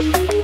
Thank